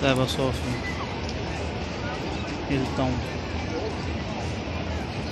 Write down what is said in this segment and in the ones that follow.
Tava Sofia. Hilton.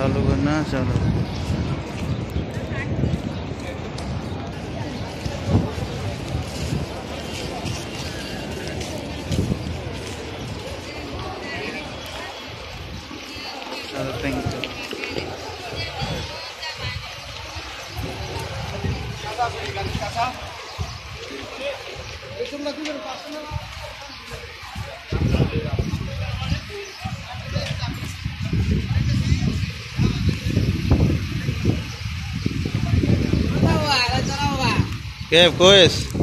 चालू करना चालू। चलो thank you Yeah, of course.